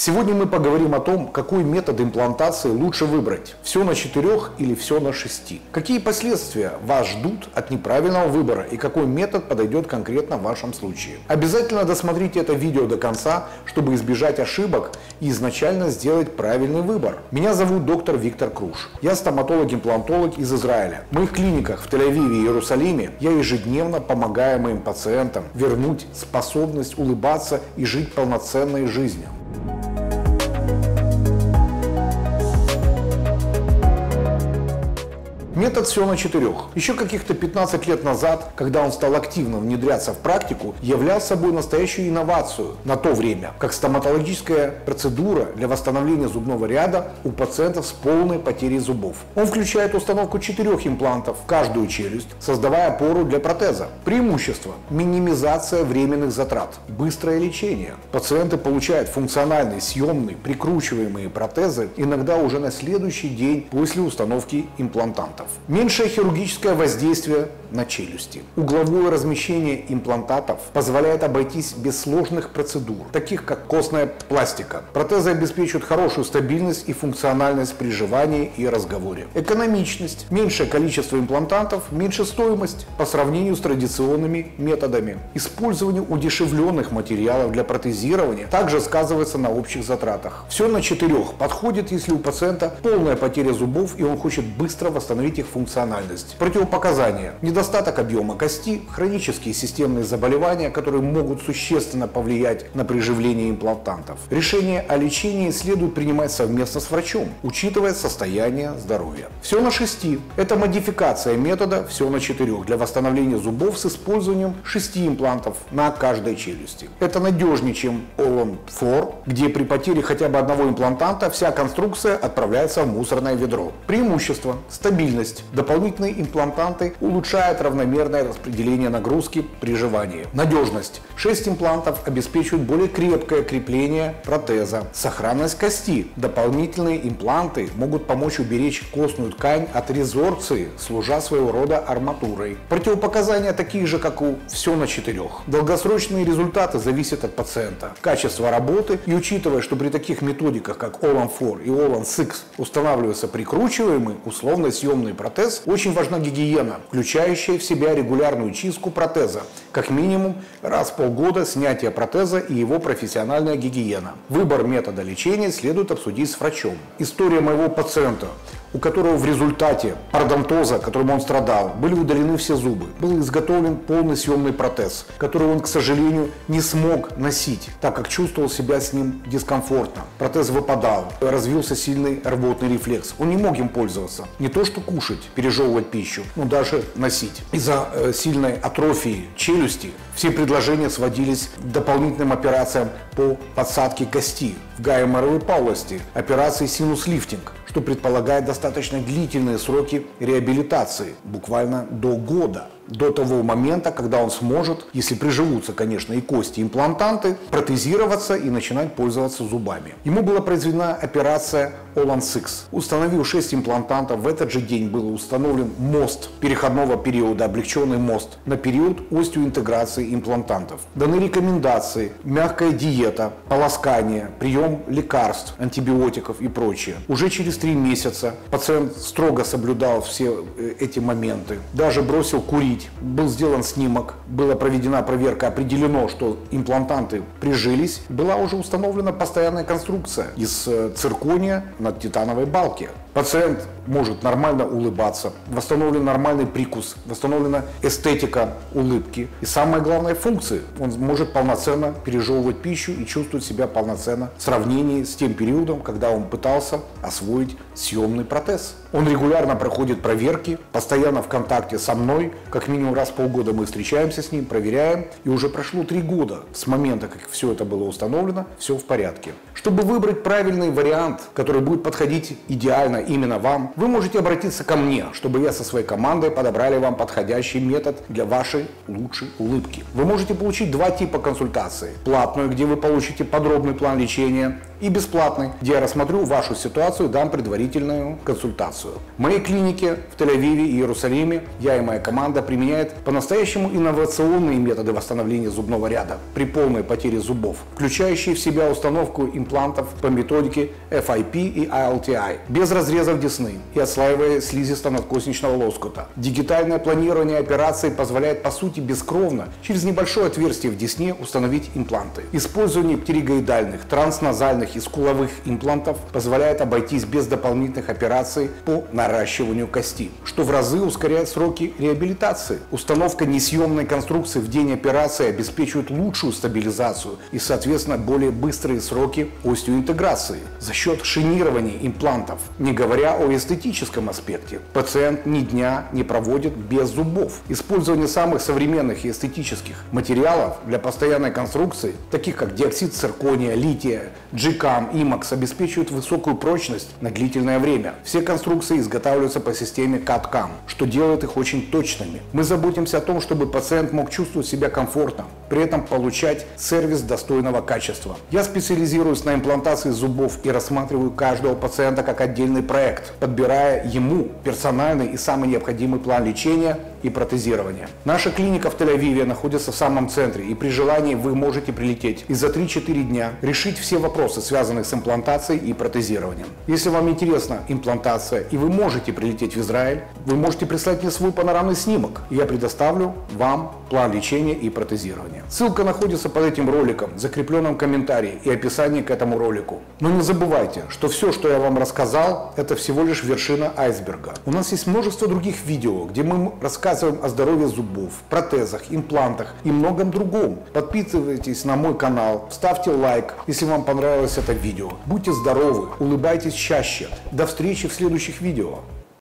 Сегодня мы поговорим о том, какой метод имплантации лучше выбрать. Все на четырех или все на шести. Какие последствия вас ждут от неправильного выбора и какой метод подойдет конкретно в вашем случае. Обязательно досмотрите это видео до конца, чтобы избежать ошибок и изначально сделать правильный выбор. Меня зовут доктор Виктор Круш. Я стоматолог-имплантолог из Израиля. В моих клиниках в Тель-Авиве и Иерусалиме я ежедневно помогаю моим пациентам вернуть способность улыбаться и жить полноценной жизнью. Метод все на четырех. Еще каких-то 15 лет назад, когда он стал активно внедряться в практику, являл собой настоящую инновацию на то время, как стоматологическая процедура для восстановления зубного ряда у пациентов с полной потерей зубов. Он включает установку четырех имплантов в каждую челюсть, создавая опору для протеза. Преимущество – минимизация временных затрат, быстрое лечение. Пациенты получают функциональные, съемные, прикручиваемые протезы иногда уже на следующий день после установки имплантантов. Меньшее хирургическое воздействие на челюсти. Угловое размещение имплантатов позволяет обойтись без сложных процедур, таких как костная пластика. Протезы обеспечивают хорошую стабильность и функциональность при жевании и разговоре. Экономичность. Меньшее количество имплантантов, меньше стоимость по сравнению с традиционными методами. Использование удешевленных материалов для протезирования также сказывается на общих затратах. Все на четырех подходит, если у пациента полная потеря зубов и он хочет быстро восстановить их функциональность. Противопоказания. Недостаток объема кости, хронические системные заболевания, которые могут существенно повлиять на приживление имплантантов. Решение о лечении следует принимать совместно с врачом, учитывая состояние здоровья. Все на шести. Это модификация метода все на четырех для восстановления зубов с использованием шести имплантов на каждой челюсти. Это надежнее, чем All 4, где при потере хотя бы одного имплантанта вся конструкция отправляется в мусорное ведро. Преимущество – стабильность. Дополнительные имплантанты улучшают равномерное распределение нагрузки при жевании. Надежность. 6 имплантов обеспечивают более крепкое крепление протеза. Сохранность кости. Дополнительные импланты могут помочь уберечь костную ткань от резорции, служа своего рода арматурой. Противопоказания такие же, как у все на четырех. Долгосрочные результаты зависят от пациента, качества работы и учитывая, что при таких методиках, как Olan 4 и Olan 6 устанавливается прикручиваемый условно-съемный протез, очень важна гигиена, включающая в себя регулярную чистку протеза, как минимум раз в полгода снятие протеза и его профессиональная гигиена. Выбор метода лечения следует обсудить с врачом. История моего пациента у которого в результате пародонтоза, которым он страдал, были удалены все зубы. Был изготовлен полный съемный протез, который он, к сожалению, не смог носить, так как чувствовал себя с ним дискомфортно. Протез выпадал, развился сильный рвотный рефлекс. Он не мог им пользоваться. Не то что кушать, пережевывать пищу, но даже носить. Из-за э, сильной атрофии челюсти все предложения сводились к дополнительным операциям по подсадке кости в гаеморовой полости, операции синус-лифтинг, что предполагает достаточно длительные сроки реабилитации, буквально до года до того момента, когда он сможет, если приживутся, конечно, и кости, имплантанты, протезироваться и начинать пользоваться зубами. Ему была произведена операция Olan 6. Установил 6 имплантантов. В этот же день был установлен мост переходного периода, облегченный мост на период остеоинтеграции имплантантов. Даны рекомендации, мягкая диета, полоскание, прием лекарств, антибиотиков и прочее. Уже через три месяца пациент строго соблюдал все э, эти моменты. Даже бросил курить установить. Был сделан снимок, была проведена проверка, определено, что имплантанты прижились. Была уже установлена постоянная конструкция из э, циркония на титановой балке. Пациент может нормально улыбаться, восстановлен нормальный прикус, восстановлена эстетика улыбки и самое главное функции. Он может полноценно пережевывать пищу и чувствовать себя полноценно в сравнении с тем периодом, когда он пытался освоить съемный протез. Он регулярно проходит проверки, постоянно в контакте со мной, как минимум раз в полгода мы встречаемся с ним, проверяем, и уже прошло три года с момента, как все это было установлено, все в порядке. Чтобы выбрать правильный вариант, который будет подходить идеально именно вам, вы можете обратиться ко мне, чтобы я со своей командой подобрали вам подходящий метод для вашей лучшей улыбки. Вы можете получить два типа консультации. Платную, где вы получите подробный план лечения, и бесплатный, где я рассмотрю вашу ситуацию и дам предварительную консультацию. В моей клинике в Тель-Авиве и Иерусалиме я и моя команда применяет по-настоящему инновационные методы восстановления зубного ряда при полной потере зубов, включающие в себя установку имплантов по методике FIP и ILTI, без разрезов десны и отслаивая слизисто-надкосничного лоскута. Дигитальное планирование операции позволяет по сути бескровно через небольшое отверстие в десне установить импланты. Использование птеригоидальных, трансназальных и скуловых имплантов позволяет обойтись без дополнительных операций по наращиванию кости, что в разы ускоряет сроки реабилитации. Установка несъемной конструкции в день операции обеспечивает лучшую стабилизацию и, соответственно, более быстрые сроки остеоинтеграции за счет шинирования имплантов, не говоря о эстетическом аспекте. Пациент ни дня не проводит без зубов. Использование самых современных и эстетических материалов для постоянной конструкции, таких как диоксид циркония, лития, GCAM, IMAX обеспечивают высокую прочность на длительное время. Все конструкции изготавливаются по системе CAD-CAM, что делает их очень точными. Мы заботимся о том, чтобы пациент мог чувствовать себя комфортно, при этом получать сервис достойного качества. Я специализируюсь на имплантации зубов и рассматриваю каждого пациента как отдельный проект, подбирая ему персональный и самый необходимый план лечения и протезирования. Наша клиника в Тель-Авиве находится в самом центре, и при желании вы можете прилететь и за 3-4 дня решить все вопросы, связанные с имплантацией и протезированием. Если вам интересна имплантация и вы можете прилететь в Израиль, вы можете прислать мне свой панорамный снимок, и я предоставлю вам план лечения и протезирования. Ссылка находится под этим роликом, в закрепленном комментарии и описании к этому ролику. Но не забывайте, что все, что я вам рассказал, это всего лишь вершина айсберга. У нас есть множество других видео, где мы рассказываем о здоровье зубов, протезах, имплантах и многом другом. Подписывайтесь на мой канал, ставьте лайк, если вам понравилось это видео. Будьте здоровы, улыбайтесь чаще. До встречи в следующих видео.